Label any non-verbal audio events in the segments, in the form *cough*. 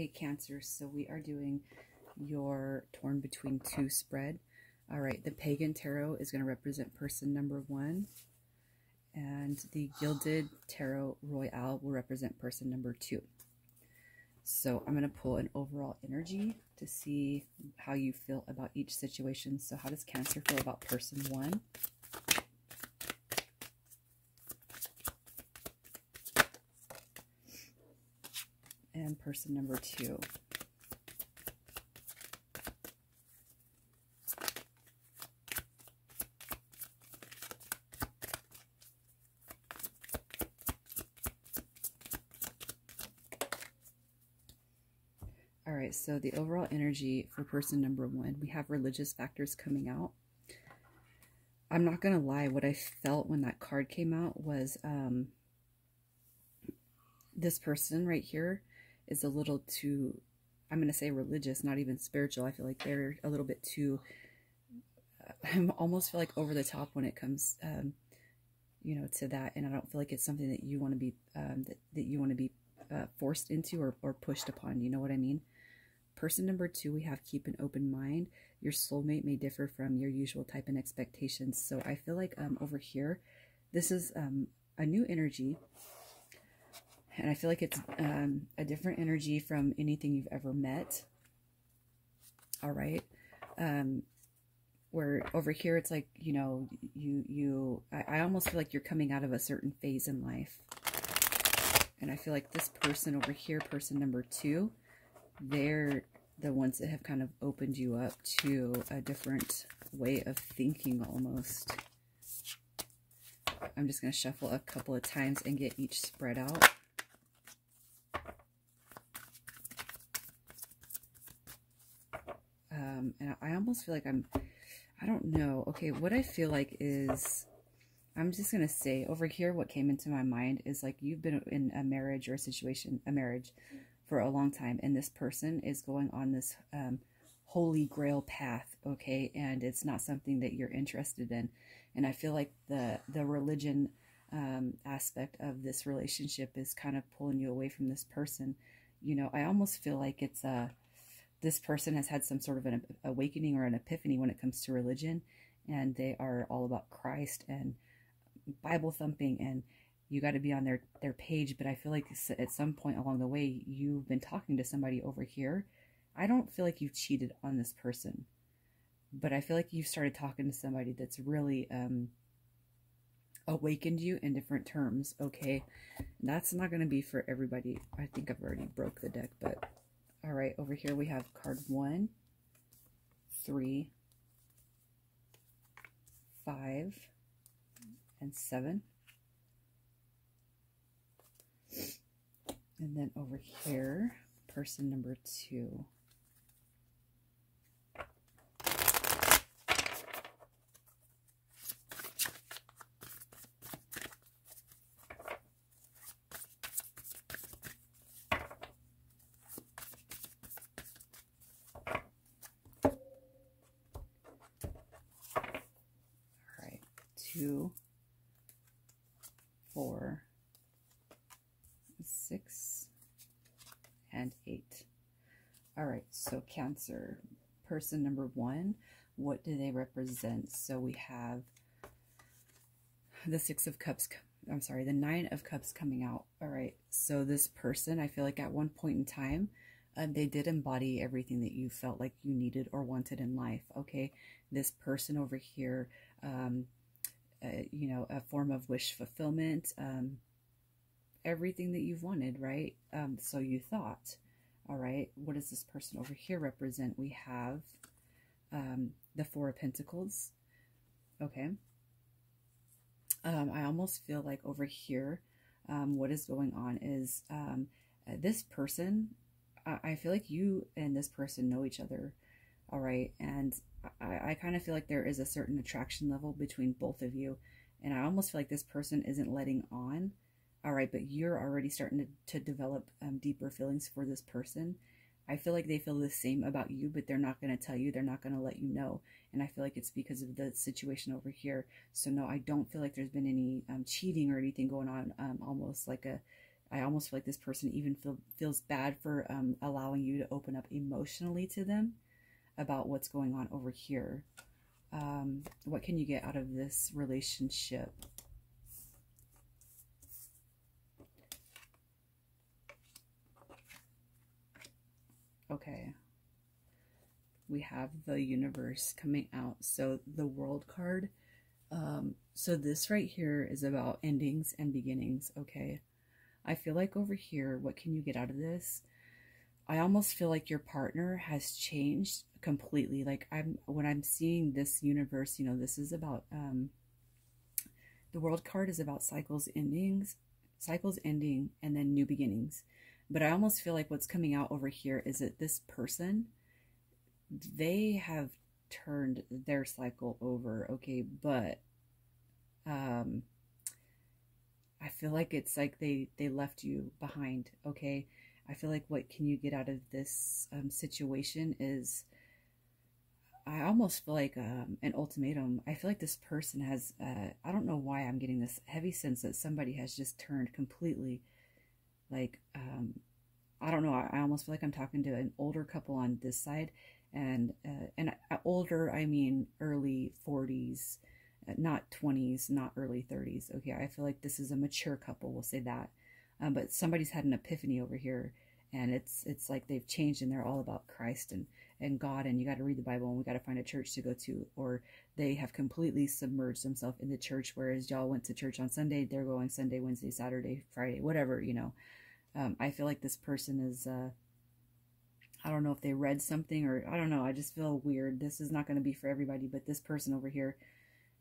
Okay, Cancer, so we are doing your torn between two spread. All right, the Pagan Tarot is going to represent person number one, and the Gilded Tarot Royale will represent person number two. So I'm going to pull an overall energy to see how you feel about each situation. So how does Cancer feel about person one? And person number two. All right, so the overall energy for person number one, we have religious factors coming out. I'm not going to lie, what I felt when that card came out was um, this person right here is a little too, I'm going to say religious, not even spiritual. I feel like they're a little bit too, *laughs* I almost feel like over the top when it comes, um, you know, to that. And I don't feel like it's something that you want to be, um, that, that you want to be uh, forced into or, or pushed upon. You know what I mean? Person number two, we have keep an open mind. Your soulmate may differ from your usual type and expectations. So I feel like um, over here, this is um, a new energy. And I feel like it's um, a different energy from anything you've ever met. All right. Um, where over here, it's like, you know, you, you, I, I almost feel like you're coming out of a certain phase in life. And I feel like this person over here, person number two, they're the ones that have kind of opened you up to a different way of thinking almost. I'm just going to shuffle a couple of times and get each spread out. Um, and I almost feel like I'm, I don't know. Okay, what I feel like is, I'm just going to say over here, what came into my mind is like you've been in a marriage or a situation, a marriage for a long time and this person is going on this um, holy grail path okay? And it's not something that you're interested in. And i feel like the the religion um, aspect of this relationship is kind of pulling you away from this person. You know i almost feel like it's a this person has had some sort of an awakening or an epiphany when it comes to religion and they are all about christ and bible thumping and you got to be on their their page. But i feel like at some point along the way you've been talking to somebody over here. I don't feel like you've cheated on this person but i feel like you've started talking to somebody that's really um awakened you in different terms. Okay that's not going to be for everybody. I think i've already broke the deck but all right over here we have card one three five and seven And then over here, person number two. All right, two, four, six, and eight. All right, so Cancer, person number one, what do they represent? So we have the Six of Cups, I'm sorry, the Nine of Cups coming out. All right, so this person, I feel like at one point in time, uh, they did embody everything that you felt like you needed or wanted in life, okay? This person over here, um, uh, you know, a form of wish fulfillment, um, everything that you've wanted, right? Um, so you thought, all right, what does this person over here represent? We have um, the Four of Pentacles, okay? Um, I almost feel like over here, um, what is going on is um, this person, I, I feel like you and this person know each other, all right? And I, I kind of feel like there is a certain attraction level between both of you. And I almost feel like this person isn't letting on all right, but you're already starting to, to develop um, deeper feelings for this person. I feel like they feel the same about you, but they're not going to tell you. They're not going to let you know. And I feel like it's because of the situation over here. So no, I don't feel like there's been any um, cheating or anything going on. Um, almost like a, I almost feel like this person even feel, feels bad for um, allowing you to open up emotionally to them about what's going on over here. Um, what can you get out of this relationship? Okay. We have the universe coming out. So the world card. Um, so this right here is about endings and beginnings. Okay. I feel like over here, what can you get out of this? I almost feel like your partner has changed completely. Like I'm, when I'm seeing this universe, you know, this is about, um, the world card is about cycles endings, cycles ending, and then new beginnings. But I almost feel like what's coming out over here is that this person, they have turned their cycle over. Okay. But, um, I feel like it's like they, they left you behind. Okay. I feel like what can you get out of this um, situation is I almost feel like um, an ultimatum. I feel like this person has, uh, I don't know why I'm getting this heavy sense that somebody has just turned completely like, um, I don't know. I, I, almost feel like I'm talking to an older couple on this side and, uh, and uh, older, I mean early 40s, uh, not 20s, not early 30s. Okay. I feel like this is a mature couple. We'll say that. Um, but somebody's had an epiphany over here and it's it's like they've changed and they're all about Christ and and God and you got to read the Bible and we got to find a church to go to or they have completely submerged themselves in the church whereas y'all went to church on Sunday they're going Sunday Wednesday Saturday Friday whatever you know. Um, I feel like this person is uh, I don't know if they read something or I don't know I just feel weird. This is not going to be for everybody but this person over here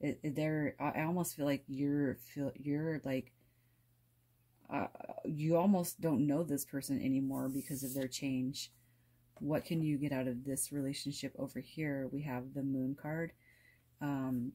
it, it, they're I almost feel like you're feel you're like uh, you almost don't know this person anymore because of their change. What can you get out of this relationship over here? We have the moon card. Um,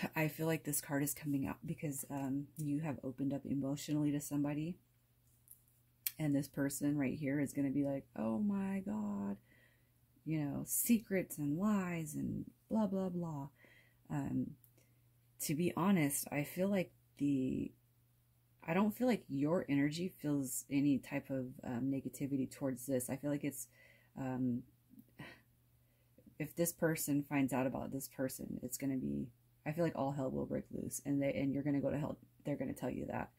*sighs* I feel like this card is coming out because um, you have opened up emotionally to somebody. And this person right here is going to be like, oh my God, you know, secrets and lies and blah, blah, blah. Um, to be honest, I feel like the I don't feel like your energy feels any type of um, negativity towards this. I feel like it's, um, if this person finds out about this person, it's going to be, I feel like all hell will break loose and they, and you're going to go to hell. They're going to tell you that.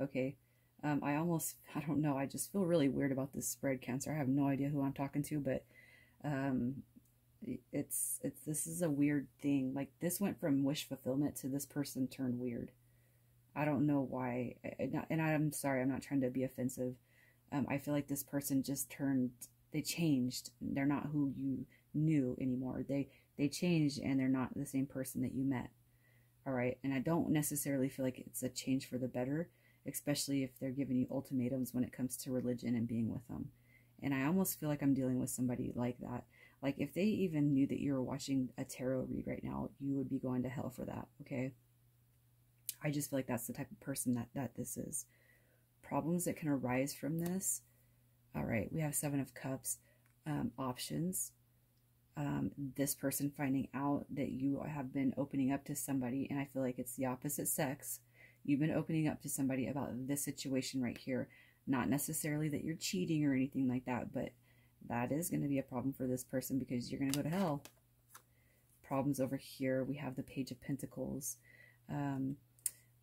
Okay. Um, I almost, *laughs* I don't know. I just feel really weird about this spread cancer. I have no idea who I'm talking to, but, um, it's, it's, this is a weird thing. Like this went from wish fulfillment to this person turned weird. I don't know why. And I'm sorry, I'm not trying to be offensive. Um, I feel like this person just turned, they changed. They're not who you knew anymore. They, they changed and they're not the same person that you met. All right. And I don't necessarily feel like it's a change for the better, especially if they're giving you ultimatums when it comes to religion and being with them. And I almost feel like I'm dealing with somebody like that. Like if they even knew that you were watching a tarot read right now, you would be going to hell for that. Okay. I just feel like that's the type of person that, that this is. Problems that can arise from this. All right, we have Seven of Cups. Um, options. Um, this person finding out that you have been opening up to somebody, and I feel like it's the opposite sex. You've been opening up to somebody about this situation right here. Not necessarily that you're cheating or anything like that, but that is going to be a problem for this person because you're going to go to hell. Problems over here. We have the Page of Pentacles. Um,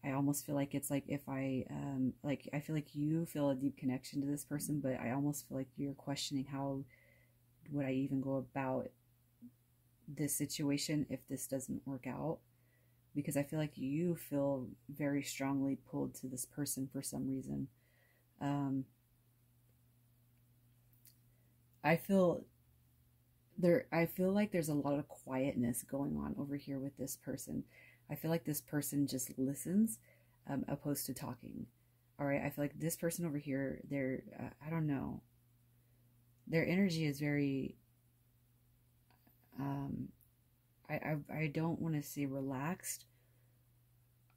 I almost feel like it's like if I, um, like, I feel like you feel a deep connection to this person, but I almost feel like you're questioning how would I even go about this situation if this doesn't work out? Because I feel like you feel very strongly pulled to this person for some reason. Um, I feel there, I feel like there's a lot of quietness going on over here with this person. I feel like this person just listens um, opposed to talking. All right. I feel like this person over here, they're, uh, I don't know, their energy is very, um, I, I, I don't want to say relaxed.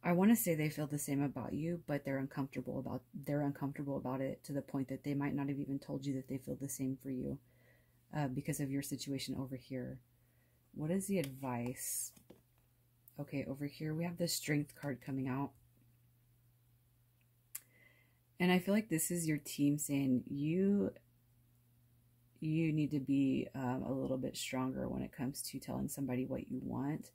I want to say they feel the same about you, but they're uncomfortable about, they're uncomfortable about it to the point that they might not have even told you that they feel the same for you uh, because of your situation over here. What is the advice Okay, over here we have the strength card coming out. And I feel like this is your team saying you you need to be um, a little bit stronger when it comes to telling somebody what you want.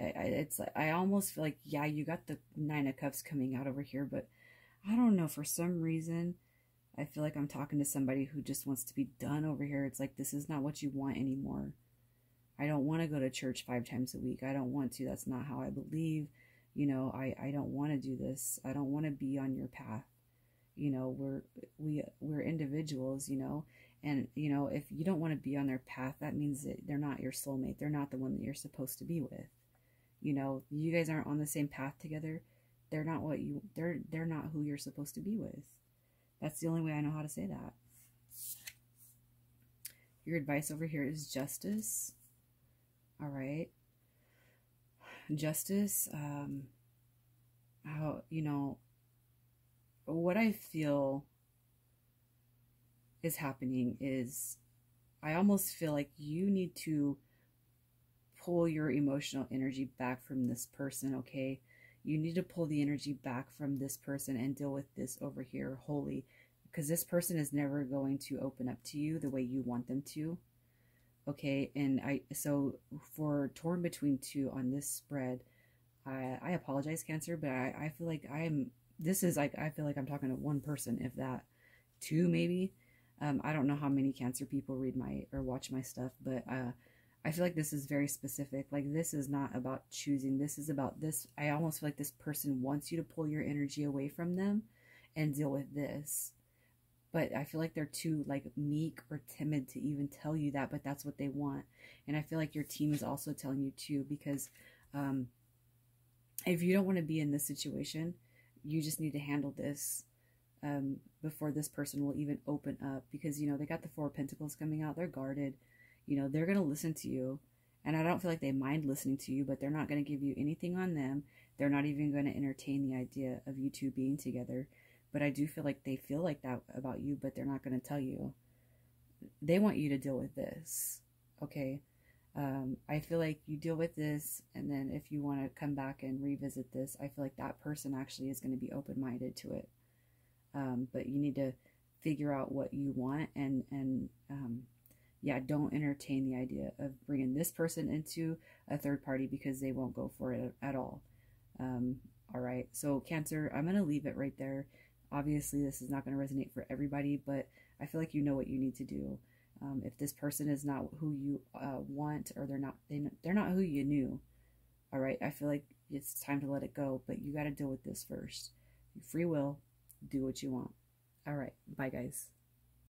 I, it's I almost feel like yeah, you got the nine of cups coming out over here, but I don't know for some reason. I feel like I'm talking to somebody who just wants to be done over here. It's like this is not what you want anymore. I don't want to go to church five times a week. I don't want to. That's not how I believe. You know, I, I don't want to do this. I don't want to be on your path. You know, we're we we're individuals, you know, and you know, if you don't want to be on their path, that means that they're not your soulmate. They're not the one that you're supposed to be with. You know, you guys aren't on the same path together. They're not what you they're they're not who you're supposed to be with. That's the only way I know how to say that. Your advice over here is justice. All right. Justice, um, how, you know, what I feel is happening is I almost feel like you need to pull your emotional energy back from this person, okay? You need to pull the energy back from this person and deal with this over here wholly because this person is never going to open up to you the way you want them to okay and i so for torn between two on this spread i i apologize cancer but i i feel like i'm this is like i feel like i'm talking to one person if that two maybe. Um i don't know how many cancer people read my or watch my stuff but uh i feel like this is very specific. Like this is not about choosing. This is about this i almost feel like this person wants you to pull your energy away from them and deal with this but I feel like they're too like meek or timid to even tell you that, but that's what they want. And I feel like your team is also telling you too, because um, if you don't want to be in this situation, you just need to handle this um, before this person will even open up because, you know, they got the Four Pentacles coming out. They're guarded. You know, they're going to listen to you. And I don't feel like they mind listening to you, but they're not going to give you anything on them. They're not even going to entertain the idea of you two being together. But I do feel like they feel like that about you, but they're not going to tell you. They want you to deal with this. Okay. Um, I feel like you deal with this, and then if you want to come back and revisit this, I feel like that person actually is going to be open minded to it. Um, but you need to figure out what you want, and and um, yeah, don't entertain the idea of bringing this person into a third party because they won't go for it at all. Um, all right, so Cancer, I'm going to leave it right there. Obviously, this is not going to resonate for everybody, but I feel like you know what you need to do. Um, if this person is not who you uh, want, or they're not they, they're not who you knew, all right. I feel like it's time to let it go, but you got to deal with this first. Free will, do what you want. All right, bye guys.